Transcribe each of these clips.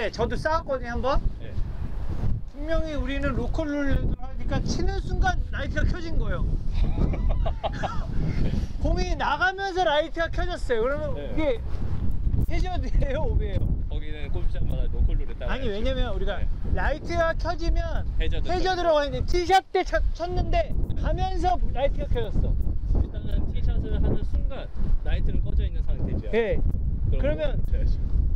분들 많은데 저도 싸웠거든요 한번 네. 분명히 우리는 로컬 룰을 하니까 치는 순간 라이트가 켜진 거예요 공이 나가면서 라이트가 켜졌어요 그러면 네. 이게 해저드예요 오비예요 거기는 골프장마다 로컬 룰에 따라 아니 왜냐면 우리가 네. 라이트가 켜지면 해저드 해저드라고 했는데 티샷 때 쳤- 쳤는데 가면서 라이트가 켜졌어 일단은 티샷을 하는 순간 라이트는 꺼져 있는 상태죠. 예 그럼 그러면.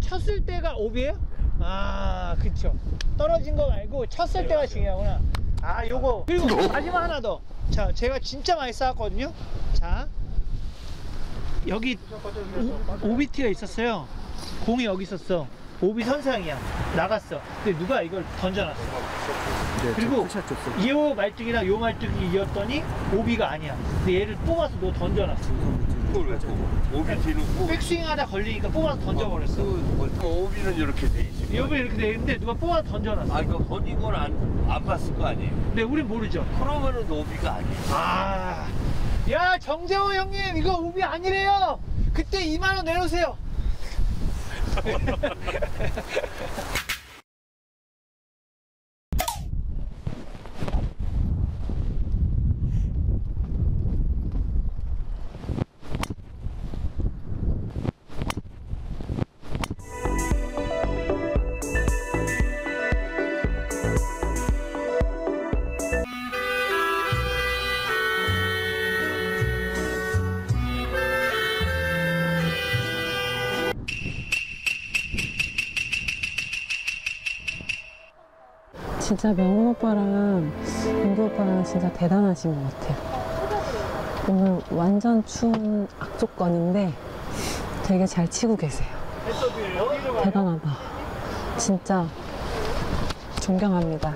쳤을 때가 오비예요? 아 그쵸. 떨어진 거 말고 쳤을 네, 때가 맞아요. 중요하구나. 아 요거. 그리고 마지막 하나 더자 제가 진짜 많이 쌓았거든요. 자 여기 오- 오비티가 있었어요. 공이 여기 있었어. 오비 선상이야. 나갔어. 근데 누가 이걸 던져놨어? 그리고 이 말뚝이랑 요 말뚝이 이었더니 오비가 아니야. 근데 얘를 뽑아서 너 던져놨어 그걸 왜 뽑아? 오비티는 꼭 백스윙 하다 걸리니까 뽑아서 던져버렸어 그 오비는 이렇게 돼 있지. 여기 이렇게 돼 있는데 누가 뽑아서 던져놨어 아 이거 던진 건안 안 봤을 거 아니에요? 근데 우린 모르죠 그러면은 오비가 아니에요. 아, 야 정재호 형님 이거 우비 아니래요. 그때 2만 원 내놓으세요. 진짜 명훈 오빠랑 윤도 오빠랑 진짜 대단하신 것 같아요. 오늘 완전 추운 악조건인데 되게 잘 치고 계세요. 대단하다. 진짜 존경합니다.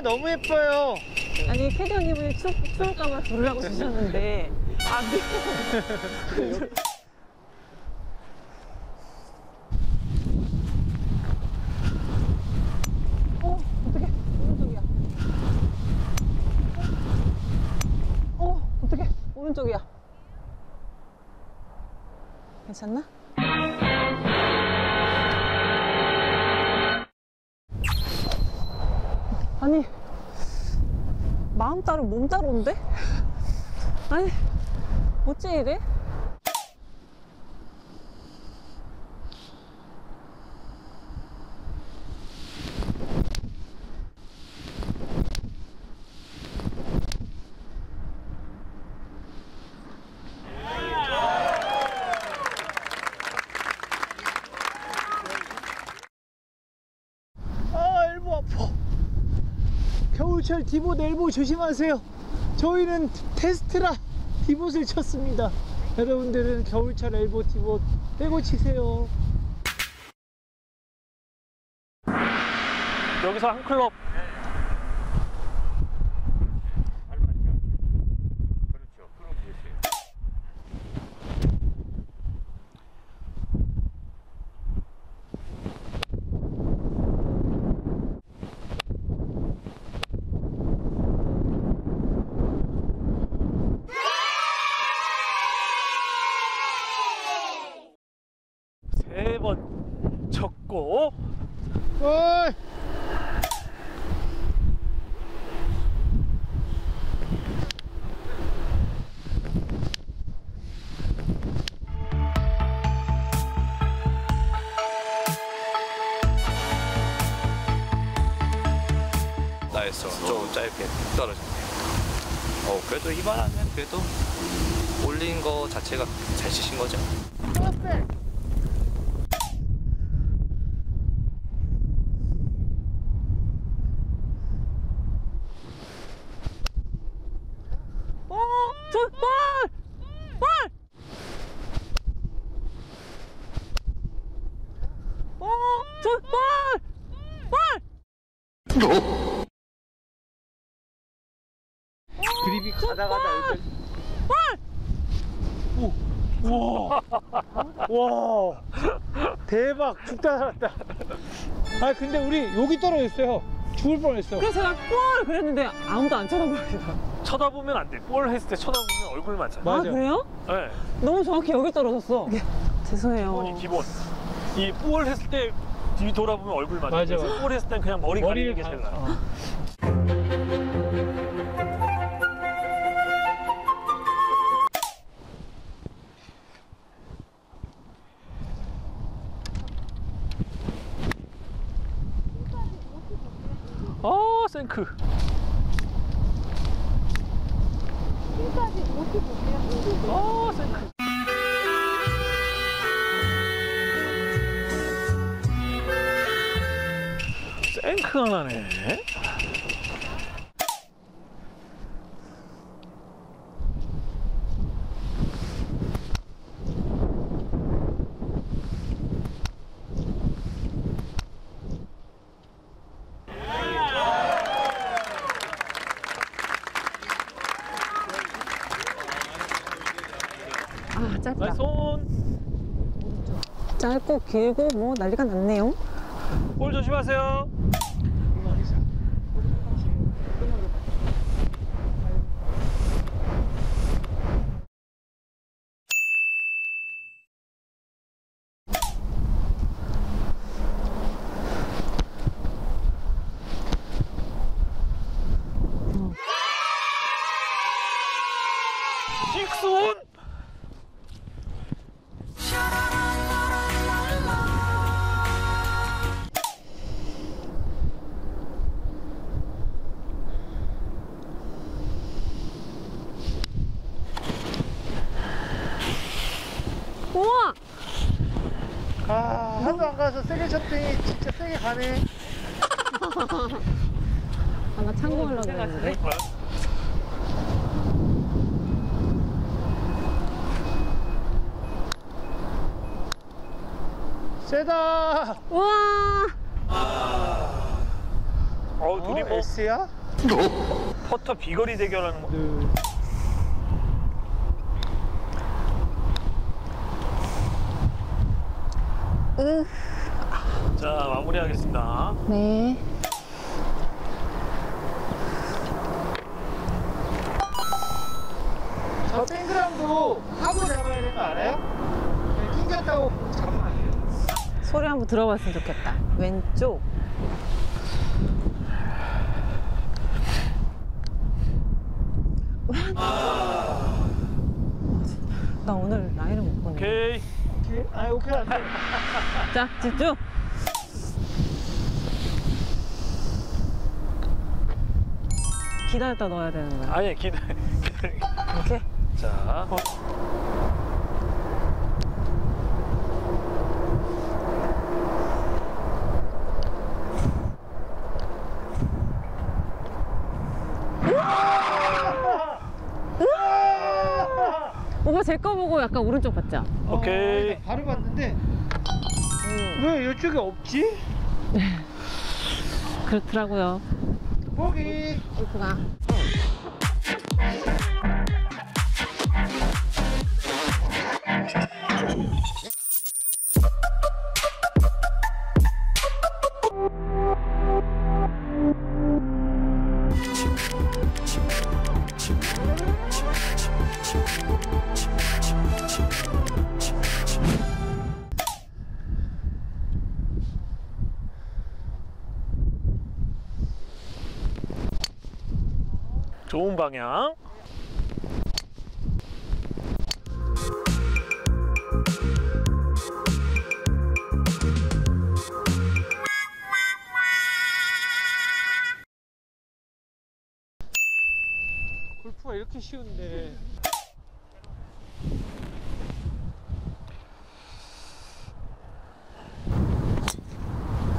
너무 예뻐요. 아니 캐디 형님이 추, 추울까봐 부르라고 주셨는데 안 돼요. 어 어떡해 오른쪽이야. 어 어떡해 오른쪽이야. 괜찮나? 따로 몸 따로인데? 아니 어째 이래? 겨울철 디봇 엘보 조심하세요. 저희는 테스트라 디봇을 쳤습니다. 여러분들은 겨울철 엘보 디봇 빼고 치세요. 여기서 한 클럽 이번에는 그래도 올린 거 자체가 잘 치신 거죠? 그립이 가다 가다 여기. 오, 우와, 와, 대박, 죽다 살았다. 아 근데 우리 여기 떨어졌어요. 죽을 뻔했어. 그래서 제가 꼴 그랬는데 아무도 안 쳐다보시더라고요. 쳐다보면 안 돼. 볼 했을 때 쳐다보면 얼굴 맞잖아. 아, 맞아. 그래요? 네. 너무 정확히 여기 떨어졌어. 죄송해요. 기본이 기본. 이볼 했을 때 뒤 돌아보면 얼굴 맞아. 맞아, 그래서. 볼 했을 땐 그냥 머리 머리를 가리는 게 제일 가- 나아. 어. 어, 생크. 어, 생크. 생크가 나네. 아, 짧다. 나의 손. 짧고 길고 뭐 난리가 났네요. 볼 조심하세요. 세게 쳤더니 진짜 세게 가네. 아, 나 참고하려고 했는데. 세다. 우와! 어우, 둘이 어, 뭐 S야? 퍼터 비거리 대결하는 거. 네. 자, 마무리하겠습니다. 네. 저 땡그랑도 하고 잡아야 되는 거 알아요? 낑겼다고 잡으면 안 돼요. 소리 한번 들어봤으면 좋겠다. 왼쪽. 나 오늘 라인을 못 보네. 오케이. 오케이. 아, 오케이 안 돼. 자, 집중. 기다렸다 넣어야 되는 거야. 아니, 기다려. 기다려. 이렇게? 자, 오빠 제 거 보고 약간 오른쪽 봤죠? 오케이. 어, 바로 봤는데 음, 왜 이쪽에 없지? 그렇더라고요. 보기. 방향. 골프가 이렇게 쉬운데.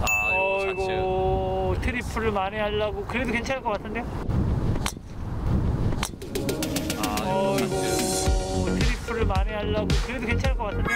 아. 어이구 트리플을 많이 하려고 그래도 괜찮을 것 같은데? 어이구 트리플을 많이 하려고 그래도 괜찮을 것 같은데?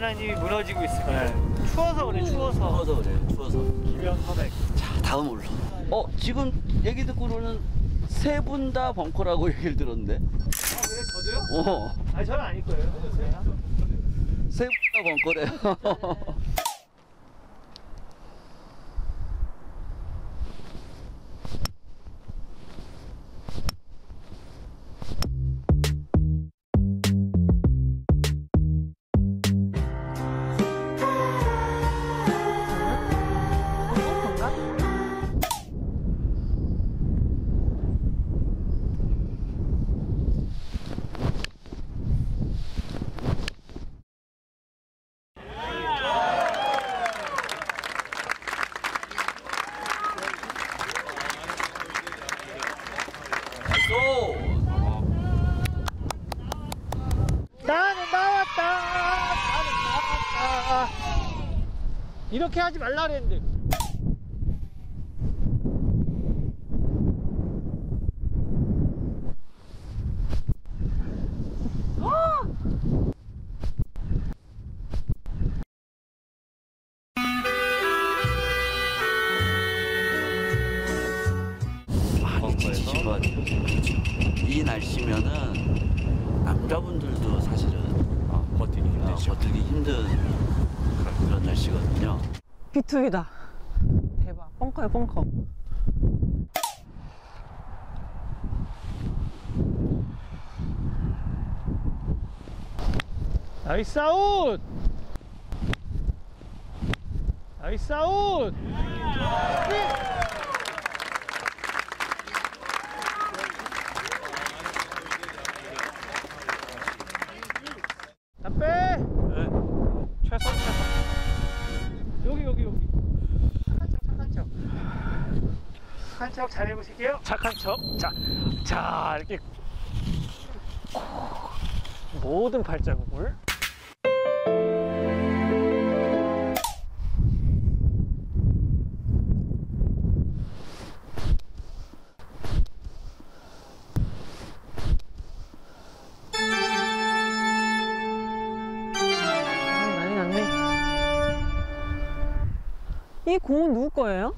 하연아님이 무너지고 있습니다. 추워서 그래 추워서. 추워서 그래 추워서 기면 화백. 자 다음 올라 어 지금 얘기 듣고는 세 분 다 벙커라고 얘기를 들었는데 아 그래 저도요? 어세 분아 저는 아닐 거예요. 다 벙커래 벙 이렇게 하지 말라 그랬는데. 비투비다. 대박. 벙커야 벙커. 나이스 아웃. 나이스 아웃. 다 빼. 네. 최선, 최선. 여기 여기 여기. 착한 척 착한 척. 착한 척 잘 해보실게요. 착한 척. 자, 자, 이렇게. 모든 발자국을. 공은 누구 거예요?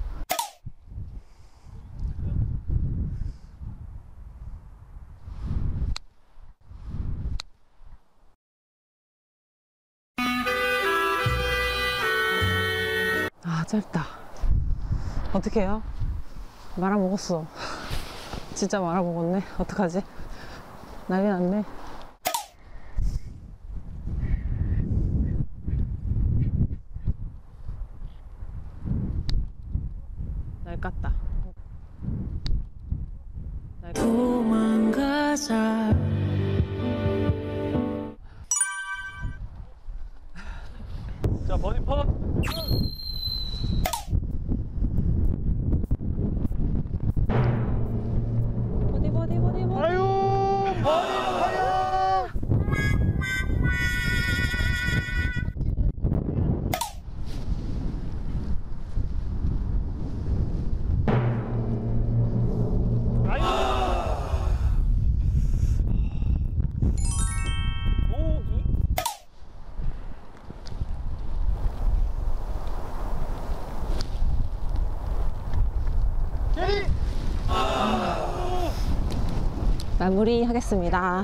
아, 짧다. 어떻게 해요? 말아먹었어. 진짜 말아먹었네. 어떡하지? 난리 났네. 마무리하겠습니다.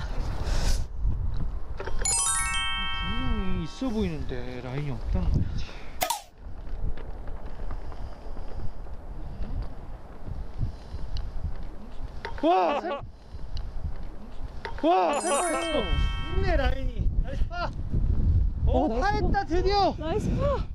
분명히 있어 보이는데 라인이 없단 말이지. 와, 세... 와. 있네 라인이. nice 파. 오, 오, nice 파했다 드디어. nice 파.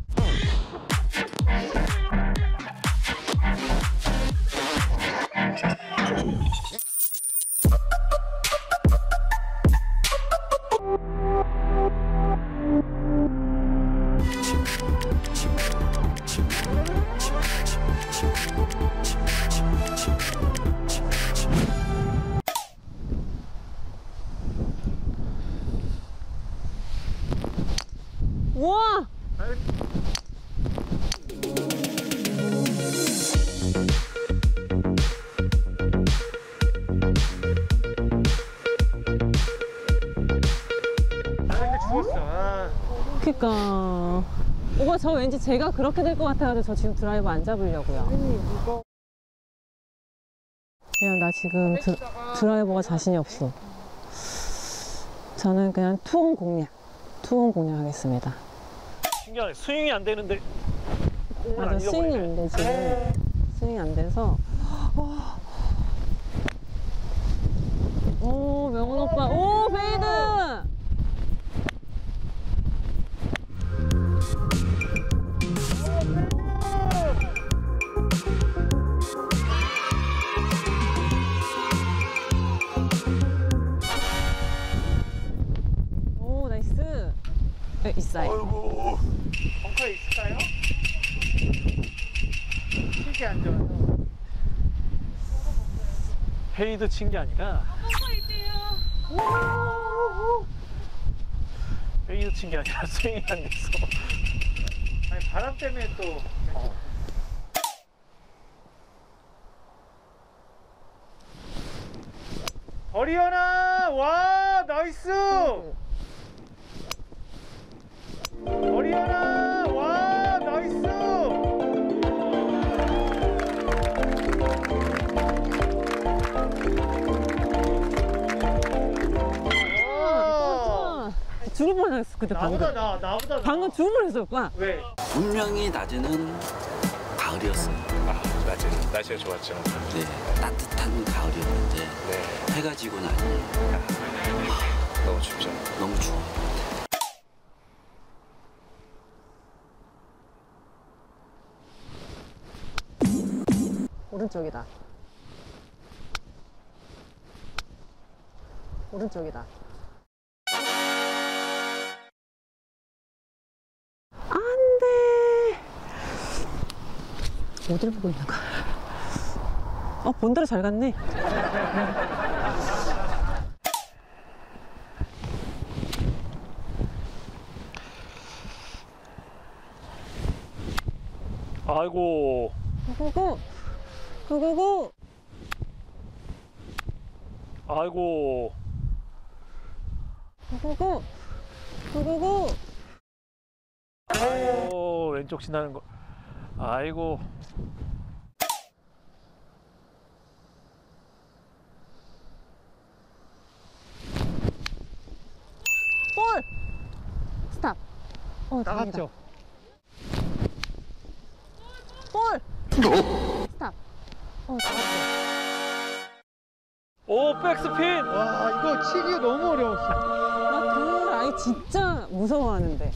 왠지 제가 그렇게 될 것 같아가지고 저 지금 드라이버 안 잡으려고요. 그냥 나 지금 드, 드라이버가 자신이 없어. 저는 그냥 투온 공략. 투온 공략 하겠습니다. 신기하네. 스윙이 안 되는데. 맞아, 안 스윙이. 안 되지. 스윙이 안 돼서. 오, 명훈 오빠. 오, fade! 네, 있어요. 벙커에 있을까요? 실게 안 좋아서. fade 친 게 아니라. fade 친 게 아니라 스윙이 안 됐어. 아니 바람 때문에 또. 어리어나 와 나이스. 어리어나 와 나이스. 와. 죽을 뻔했어 그때 방금. 나보다 나 나보다 나. 방금 죽을 뻔했어 오빠. 왜? 분명히 낮에는 가을이었어요. 아, 낮에 날씨가 좋았죠. 네, 따뜻한 가을이었는데 네, 해가 지고 나니 너무 춥죠. 너무 추워. 오른쪽이다. 오른쪽이다. 안 돼. 어딜 보고 있는 거야? 어, 본대로 잘 갔네. 아이고. 구구 구. 구구구. 아이고. 구구구. 구구구. 오, 왼쪽 지나는 거. 아이고. 볼! 스탑. 어. 나갔죠. 볼! 어. 오, 백스핀. 와 이거 치기 너무 어려웠어. 나그 라인 진짜 무서워하는데.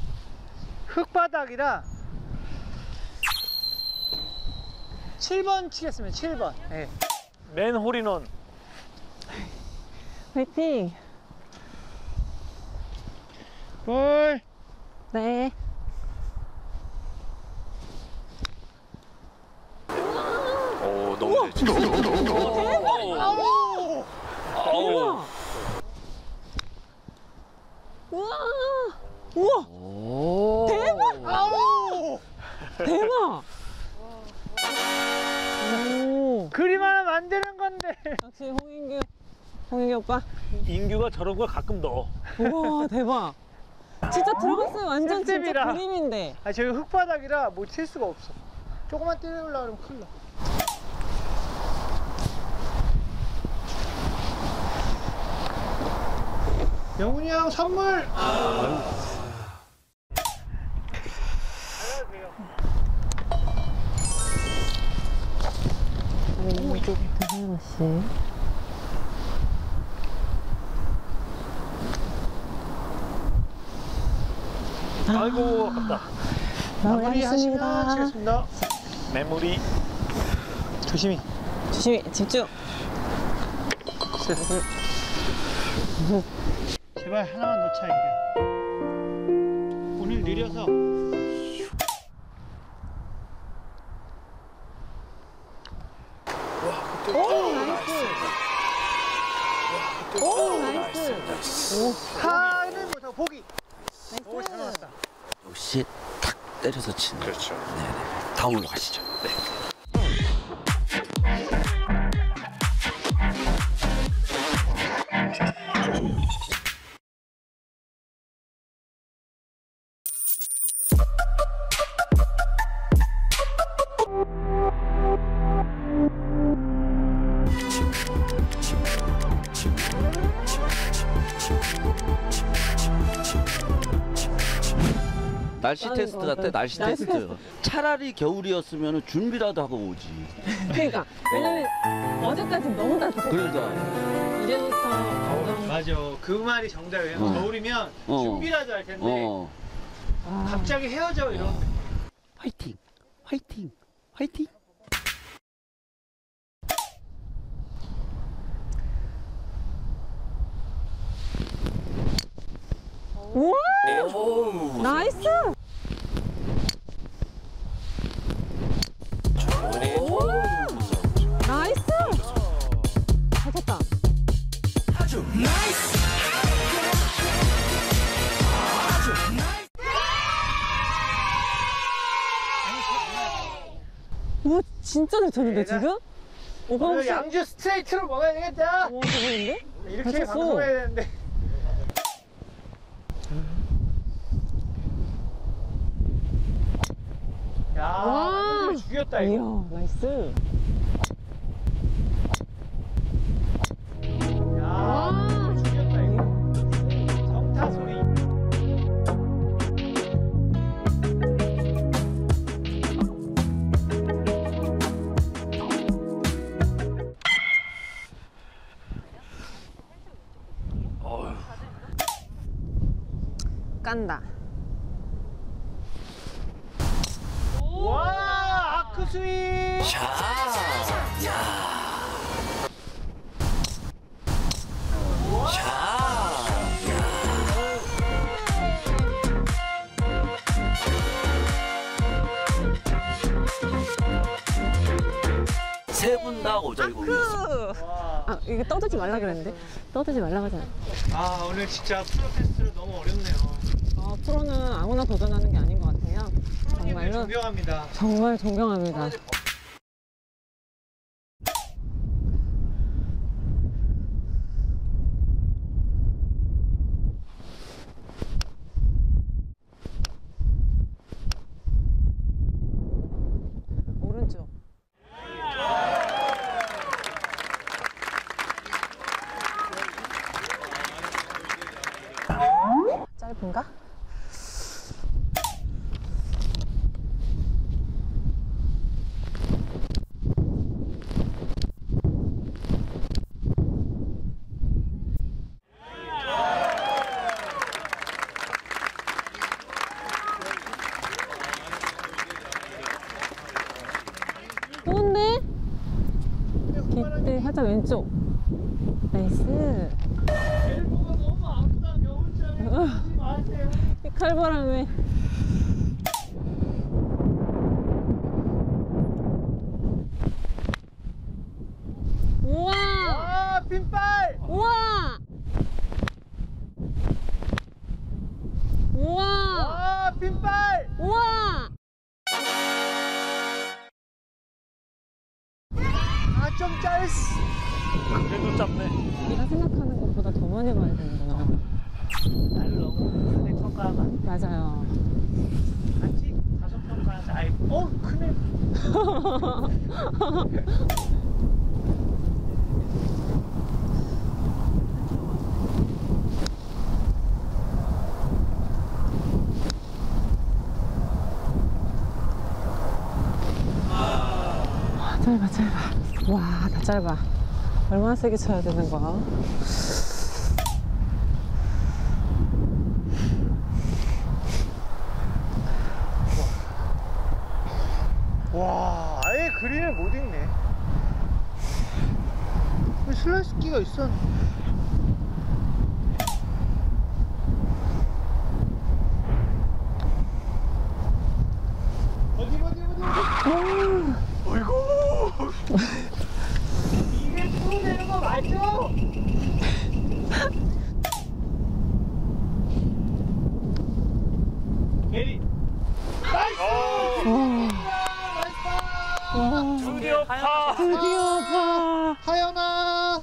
흙바닥이라 7번 치겠습니다. 7번. 네. 맨 홀인원. 화이팅! 볼. 네. 오, 너무 잘 치죠. 아우. 우와! 우와! 우와! 오. 아우! 대박! 오! 그림 하나 만드는 건데. 역시 홍인규. 홍인규 오빠. 인규가 저런 걸 가끔 넣어. 우와, 대박! 진짜 들어갔어요. 완전 진짜 쌤쌤이라. 그림인데. 아 저기 흙바닥이라 뭐 칠 수가 없어. 조금만 때리려고 그러면 큰일 나. 영훈이 형 선물. 이쪽부터 하나씩. 아이고, 아깝다. 마무리 하시면. 치겠습니다. 마무리. 조심히. 조심히 집중. 제발 하나만 넣자 이게. 오늘 느려서. 오, nice. 오, nice. 파는 못하고 보기. 오, 잘 nice. 나왔다. 없이 탁 때려서 치는. 그렇죠. 네네. 다음으로 가시죠. 네. 같아. 날씨 테스트 차라리 겨울이었으면 준비라도 하고 오지 그러니까 왜냐면 어제까지 너무 따뜻했어. 그러니까 이제부터 점점 맞아. 그 말이 정답이에요. 어. 겨울이면 어. 준비라도 할 텐데 어 아, 갑자기 헤어져 이런. 화이팅 화이팅 화이팅 우와! nice! nice! 잘 쳤다. 우와, 진짜 잘 쳤는데, 지금? 오늘. 양주 스트레이트로 먹어야 되겠다. 와, 대박인데? 이렇게 잘 쳤어. 방송해야 되는데. 야, 와. 죽였다 이거. 이야, 나이스. 야, 와. 완전 죽였다 이거. 정타 소리. 깐다. 그랬는데? 떠들지 말라 하잖아. 아, 오늘 진짜 프로 테스트로 너무 어렵네요. 어, 프로는 아무나 도전하는 게 아닌 것 같아요. 프로님을 정말로 존경합니다. 정말 존경합니다. 오른쪽. 짧은가? 좋은데? 깃대 살짝 왼쪽. 나이스. 엘보가 너무 아프다. 겨울잠에 하지 마세요. 이 칼바람에. 우와! 와, 핀발. 우와! 우와! 와, 핀발. 우와! 아, 좀 짧스. 그래도 짧네. 네가 생각하는 것보다 더 많이 봐야 되는구나. 나를 너무 크게 평가하면 맞아요. 같이 다섯 평가하자. 아이, 어, 크네. 와, 짧아. 와, 다 짧아. 얼마나 세게 쳐야 되는 거야? 와, 아예 그린을 못 읽네. 왜 슬라이스키가 있어? 어디 어디 어디 어디? 어이구. 이게 프로 되는 거 맞죠? 게리 파. 드디어 파. 하연아.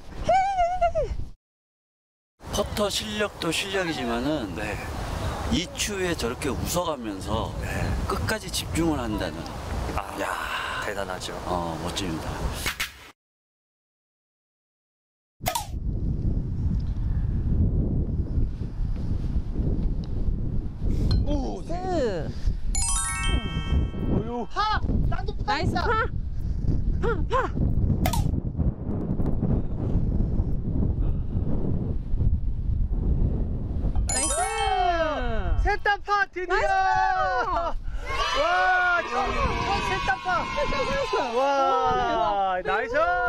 퍼터 실력도 실력이지만은 네. 이 추위에 저렇게 웃어가면서 끝까지 집중을 한다는 아, 야, 대단하죠. 어, 멋집니다. 오. nice. 어유. 파. 나도 파. nice 있다. 파. 파, 파. 나이스. 셋다 파 드디어. 나이스! 와, 처음 처음 셋다 파. 살았어요. 와,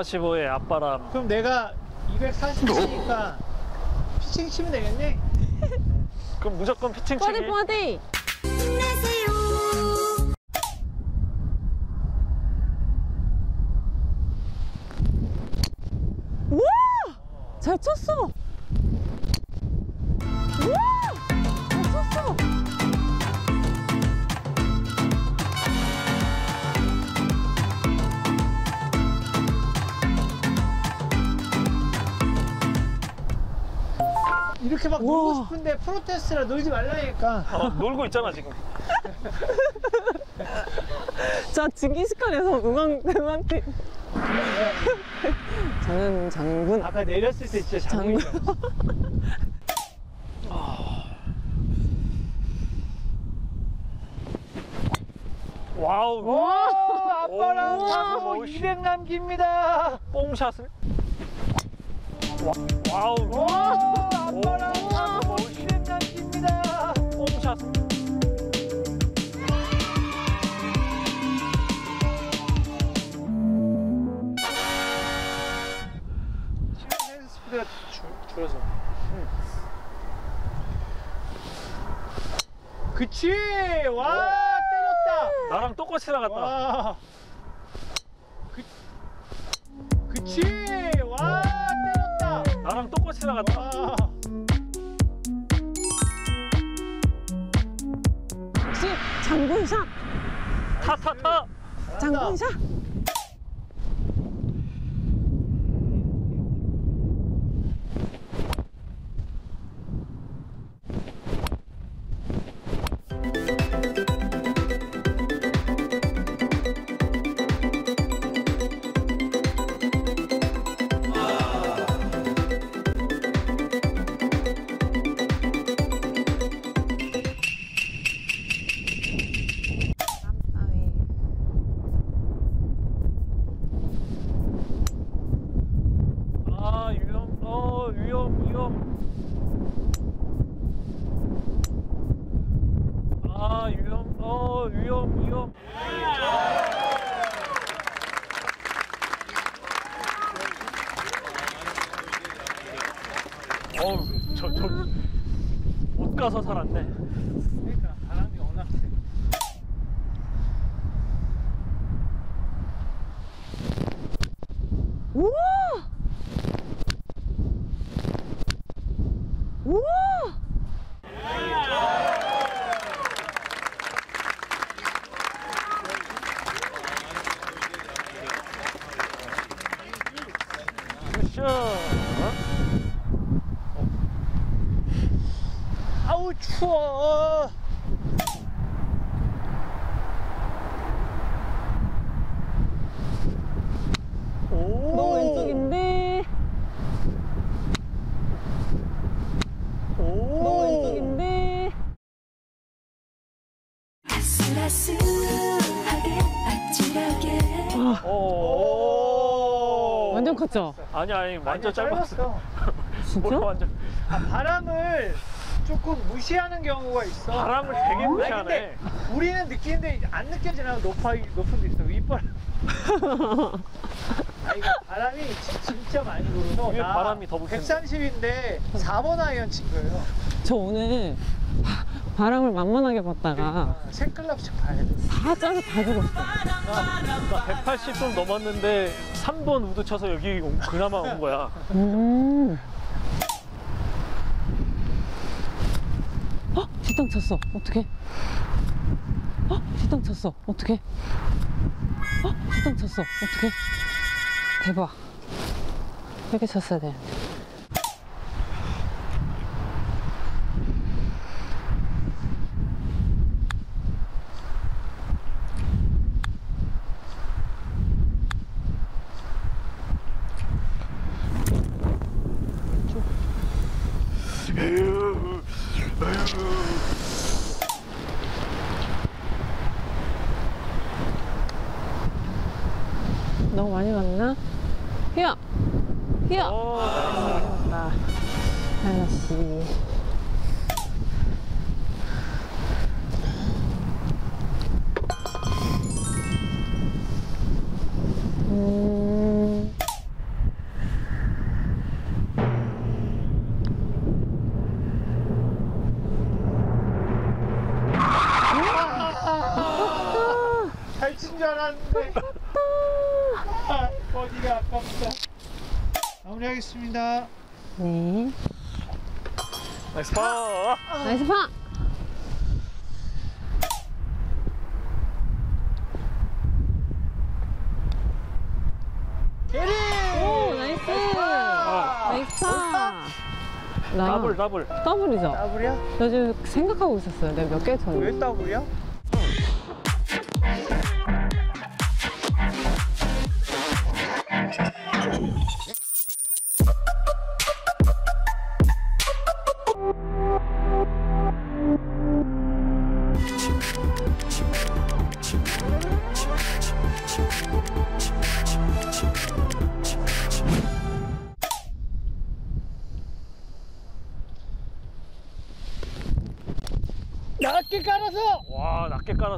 45의 앞바람. 그럼 내가 240이니까 피칭 치면 되겠네 그럼 무조건 피칭 치기. 버디 버디. 프로테스트라 놀지 말라니까 어, 놀고 있잖아 지금. 자, 징기스칸에서 응원 응원팀. 저는 장군. 아까 내렸을 때 진짜 장군이야 와우. 와 아빠랑 오, 200 남깁니다 뽕샷을. 와, 와우. 와 아빠랑 헤드 스피드가 줄- 줄어서 그치! 와 때렸다! 나랑 똑같이 나갔다. 와. 그, 그치! 와 때렸다! 나랑 똑같이 나갔다. 와 역시 장군샷. 타타타. 장 어우 저저 못 가서 살았네. 그러니까 아니 아니 완전 짧았어. 짧았어 진짜? 완전 아, 바람을 조금 무시하는 경우가 있어 바람을 되게 무시하네. 근데 우리는 느끼는데 안 느껴지나 높아 높은 데 있어 윗바람 아 이거 바람이 진- 진짜 많이 불어서 위에 나 바람이 더 불겠네. 130인데 4번 아이언 친 거예요. 저 오늘 바, 바람을 만만하게 봤다가 아, 세 클럽씩 봐야 돼. 다 짜서 다 죽었어. 나180좀 넘었는데 3번 우드 쳐서 여기 온- 그나마 온 거야. 음. 어? 뒷땅 쳤어. 어떡해? 어? 뒷땅 쳤어. 어떡해? 어? 뒷땅 쳤어. 어떡해? 대박. 이렇게 쳤어야 돼. 너무 많이 갔나? 희야! 희야! 어, 많이 갔다. 하나씨. 음. 잘 친 줄 알았는데. 아, 버디가 아깝다. 마무리하겠습니다. 네. Nice par. Nice par! 게리! 오, nice! Nice par! 나 더블 더블. 더블이죠? 더블이야? 나 지금 생각하고 있었어요. 내가 몇 개 쳤는지. 왜 더블이야?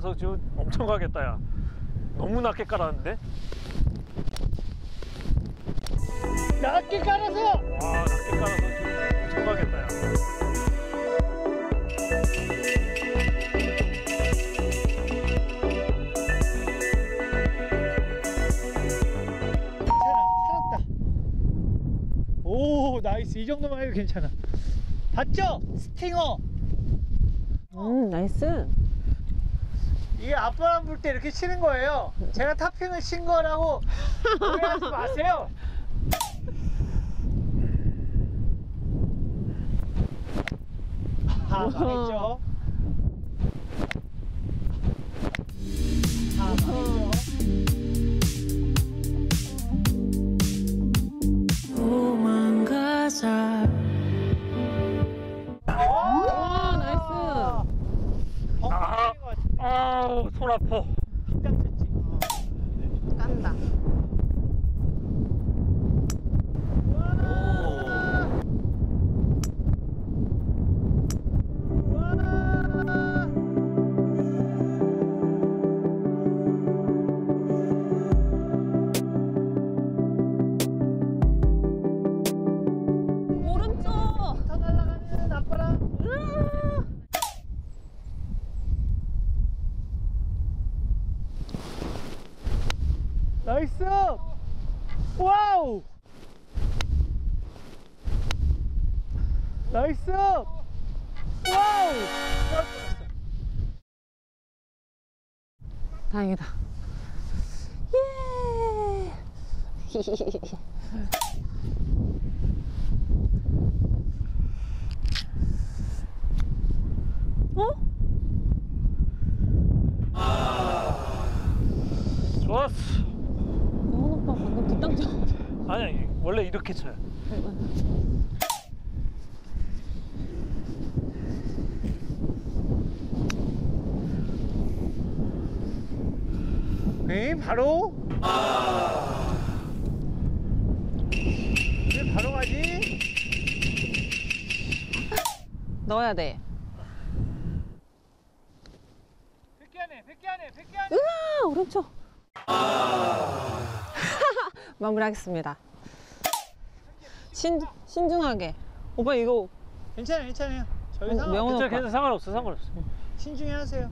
깔아서 지금 엄청 가겠다 야. 너무 낮게 깔았는데? 낮게 깔아서! 와 낮게 깔아서 지금 엄청 가겠다 야. 괜찮아 살았다 오 nice 이 정도만 해도 괜찮아 봤죠? Stinger 음, nice. 이게 앞바람 불 때 이렇게 치는 거예요. 제가 topping을 친 거라고 오해하지 마세요. 아 망했죠 아 다행이다. 예. 어? 좋았어. 영원 오빠 방금 뒷땅 쳤는데. 아니야 원래 이렇게 쳐요. 네 바로 왜 바로 가지? 넣어야 돼. 100개 안에 100개 안에 100개 안에 으아, 오른쪽. 마무리하겠습니다. 신, 신중하게. 오빠 이거 괜찮아요, 괜찮아요. 저희 어, 상관 명훈 괜찮아, 상관없어, 상관없어. 신중히 하세요.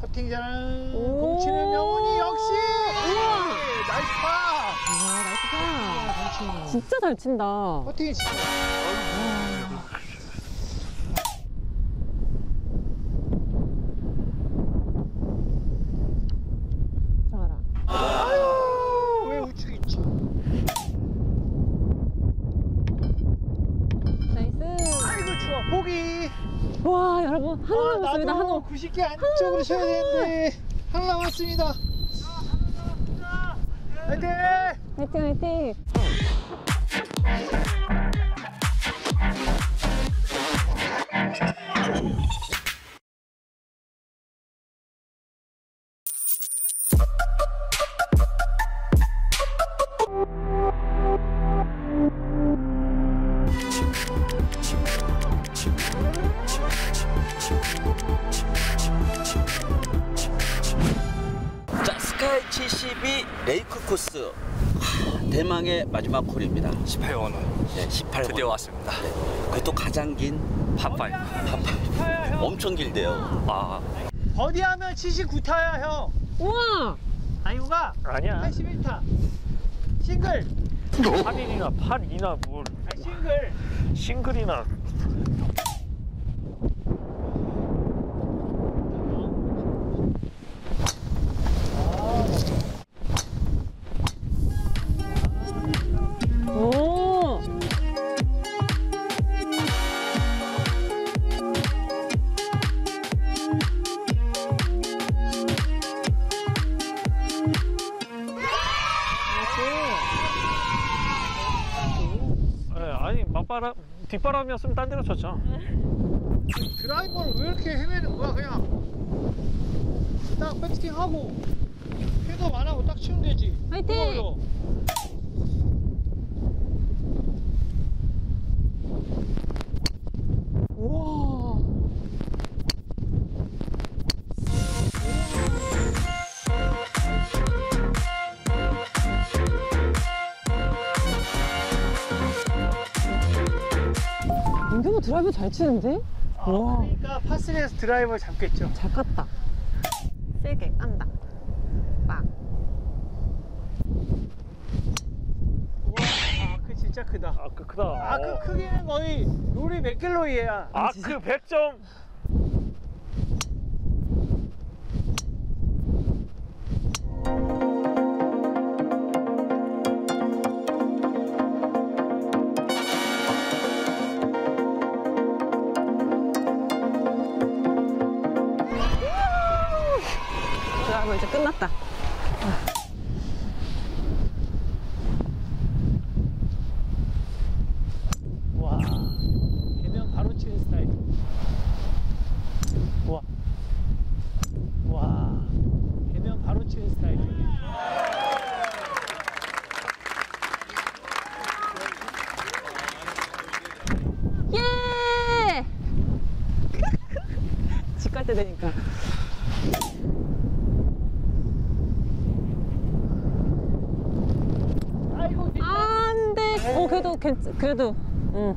퍼팅 잘하는 치네. 진짜 잘 친다. 퍼팅이 진짜. 들어가라. 아유 왜 우측 있지? Nice. 아이고 추워 보기. 와, 여러분. 한우 남았습니다, 아, 나도 한우. 90개 안쪽으로 쳐야 되는데 하나 남았습니다. 화이팅! 화이팅, 화이팅. 72 레이크 코스 하, 대망의 마지막 홀입니다. 18원 네, 18번. 드디어 왔습니다. 그것도 가장 긴 팝파이. 엄청 길대요. 아 버디 하면 79 타야 형. 우와! 아이고가 아니야. 81타. 싱글. 8인이나 8이나 뭘. 싱글. 싱글이나. 뒷바람이었으면 딴 데로 쳤죠. 드라이버를 왜 이렇게 헤매는 거야 그냥. 딱 백스윙 하고 헤드업 안 하고 딱 치면 되지. 화이팅! 드라이브 잘 치는데? 아, 우와. 그러니까 파3에서 드라이버 잡겠죠. 잘 깠다. 세게 깐다. 빡. 우와, arc 진짜 크다. Arc 크다. Arc 크기는 거의 로리 매킬로이야. Arc 100점. 그래도, 응.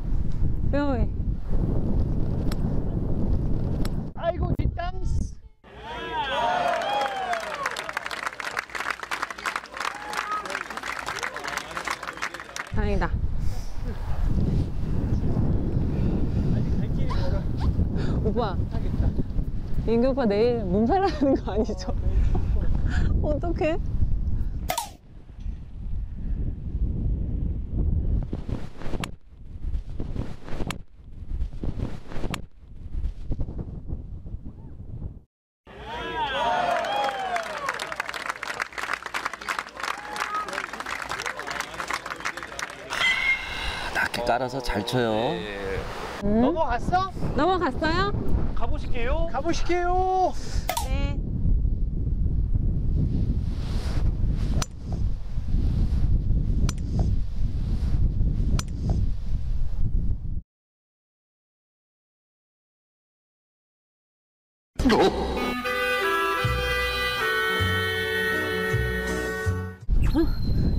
페어웨이. 아이고 뒷땅스. 다행이다. 오빠. 민규 오빠 내일 몸살 나는 거 아니죠? 어떡해? 깔아서 잘 쳐요. 예. 응? 넘어갔어? 넘어갔어요? 가보실게요. 가보실게요. 네.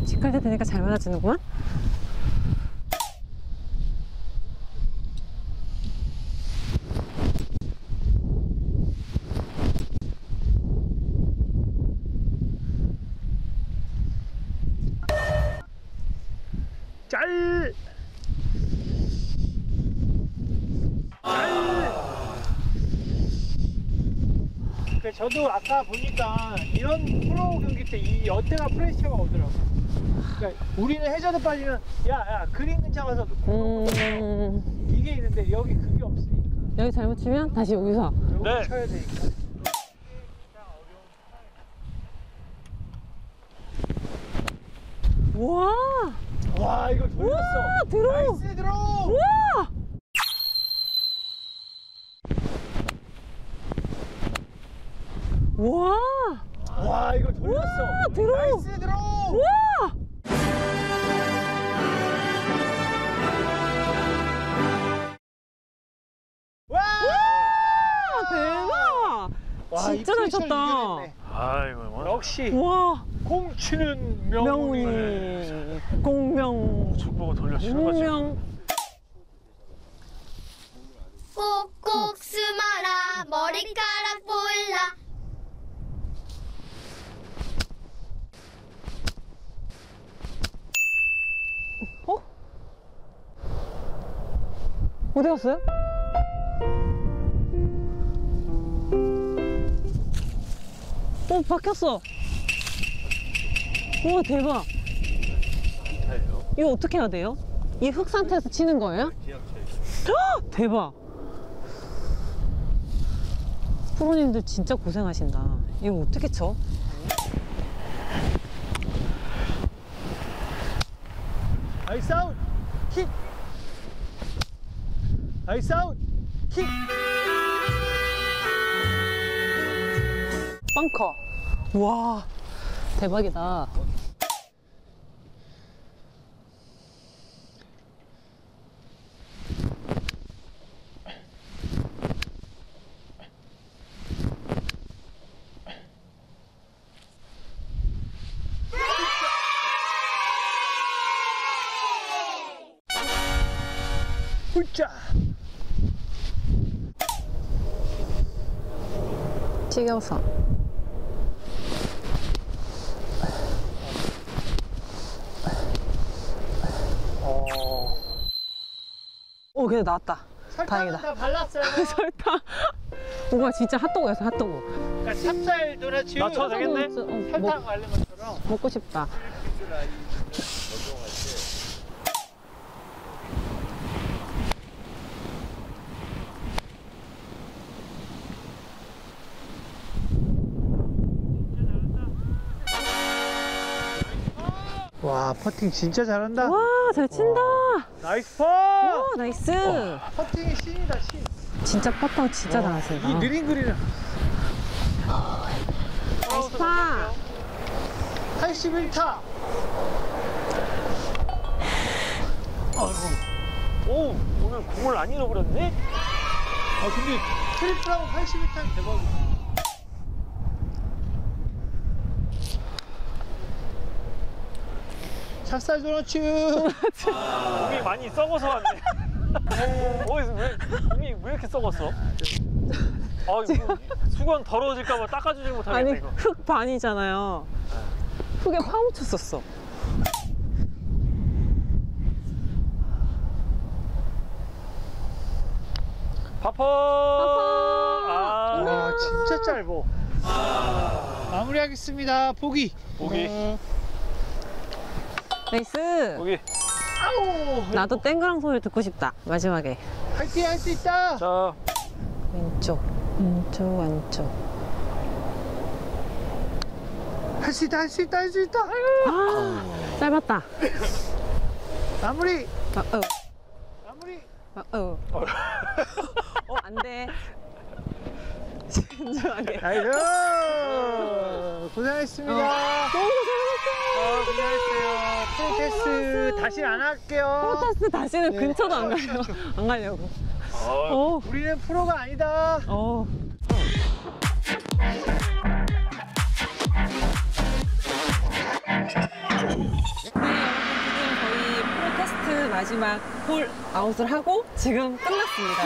집갈 때 되니까 잘 맞아주는구만. 저도 아까 보니까 이런 프로 경기 때 이 여태가 pressure가 오더라고. 그러니까 우리는 해저드 빠지면 야야 그린 근처 가서 음, 이게 있는데 여기 그게 없으니까 여기 잘못 치면 다시 여기서. 여기 네. 쳐야 되니까. 와, 와 이거 돌렸어. 와, 들어. Nice 들어. 와, 와, 돌려 거지. 공명. 꼭꼭 숨어라 머리카락 볼라 어디 갔어요? 어, 박혔어. 우와, 대박. 이거 어떻게 해야 돼요? 이 흙 상태에서 치는 거예요? 헉, 대박. 프로님들 진짜 고생하신다. 이거 어떻게 쳐? Nice out. Kick. Nice out. Kick. 벙커. 와, 대박이다. 훌짜. 치경선. 오, 그래 나왔다. 다행이다. 다 발랐어요. 설탕. 오빠 진짜 핫도그였어, 핫도그. 그러니까 찹쌀 도넛 나 쳐도 되겠네? 어, 설탕 먹, 바른 것처럼. 먹고 싶다. 와 퍼팅 진짜 잘한다. 와, 잘 친다. Nice putt. 오, nice. 퍼팅이 신이다 신. 진짜 퍼터 진짜 잘하신다. 이 느린 그린은 nice par. 81타. 오 오늘 공을 안 잃어버렸네? 아 근데 트리플하고 81타는 대박이야. 찹쌀 도너츠. 공이 많이 썩어서 왔네. 어, 왜, 공이 왜 이렇게 썩었어? 아, 이거 수건 더러워질까봐 닦아주지 못하겠네, 아니, 이거. 흙 반이잖아요. 흙에 파묻혔었어. 파퍼! 아, 와 진짜 짧어. 마무리하겠습니다. 보기. 보기, nice. 보기. 아우. 나도 땡그랑 소리 듣고 싶다. 마지막에. 파이팅 할수 있다. 자, 왼쪽, 왼쪽, 왼쪽. 할 수 있다. 할 수 있다. 할 수 있다. 아, 짧았다. 마무리. 아, 어, 마무리. 아, 어. 어, 안 돼. 진정하게. 고생하셨습니다. 너무 어, 고생했어요. 프로테스트 다시 안 할게요. 프로테스트 다시는 네. 근처도 안 가려고. 안 가려고. 어, 어, 우리는 프로가 아니다. 어. 네, 여러분 드디어 저희 프로 테스트 마지막 홀 아웃을 하고 지금 끝났습니다.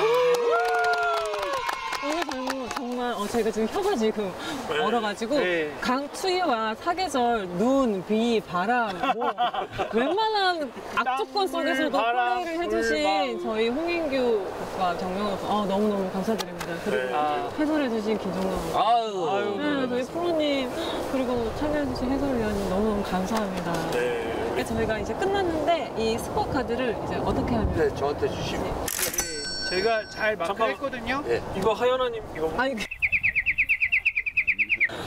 오늘 정말, 정말 어, 저희가 지금 혀가 지금 얼어가지고 네. 강추위와 사계절, 눈, 비, 바람, 뭐 웬만한 악조건 속에서도 바람, 플레이를 해주신 불, 저희 홍인규 오빠, 정명호 오빠 어, 너무너무 감사드립니다. 그리고 네. 아. 해설해주신 김정남 오빠. 아유. 아유. 네, 저희 프로님 그리고 참여해주신 해설위원님 너무너무 감사합니다. 네. 저희가 이제 끝났는데 이 스코어 카드를 이제 어떻게 하면 네, 저한테 주시고. 저희가 잘. 마크했거든요. 네. 이거 하연아님 이거 아니 그...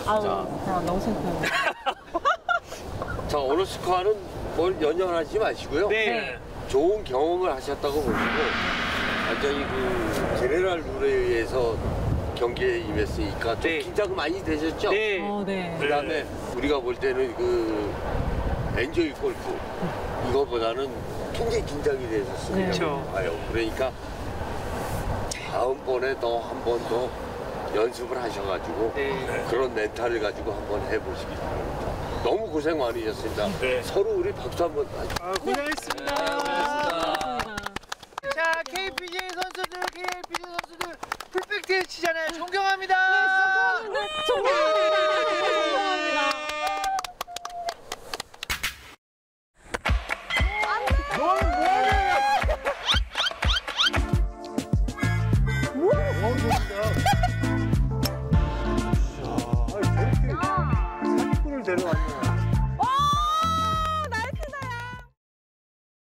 아우 아, 너무 창피하네. 자, 오늘 스코어는 뭘 연연하지 마시고요. 네. 좋은 경험을 하셨다고 보시고 완전히 그 제네랄 룰에 의해서 경기에 임했으니까 좀 네. 긴장 많이 되셨죠? 네. 어, 네. 그다음에 우리가 볼 때는 그 엔조이 골프 이거보다는 굉장히 긴장이 되셨습니다. 네. 그렇죠. 아유, 그러니까 다음번에 더 한 번 더 연습을 하셔가지고 네. 그런 멘탈을 가지고 한번 해보시기 바랍니다. 너무 고생 많으셨습니다. 네. 서로 우리 박수 한번. 아, 고생했습니다. 감사합니다. 자, KPJ 선수들, KPJ 선수들 풀백트 치잖아요. 존경합니다. 존경합니다. 존경합니다. everyone.